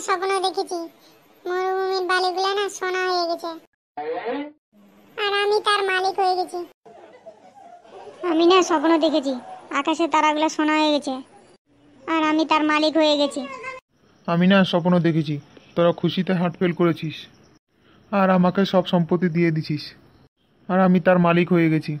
স্বপ্ন দেখেছি। মরুভূমির বালিগুলো না সোনা হয়ে গেছে। আর আমি তার মালিক হয়ে গেছি। আমি না স্বপ্ন দেখেছি। আকাশে তারাগুলো সোনা হয়ে গেছে। আর আমি তার মালিক হয়ে গেছি। আমি না স্বপ্ন দেখেছি। তোরা খুশিতে হার্ট ফেল করেছিস। আর আমাকে সব সম্পত্তি দিয়ে দিছিস। আর আমি তার মালিক হয়ে গেছি।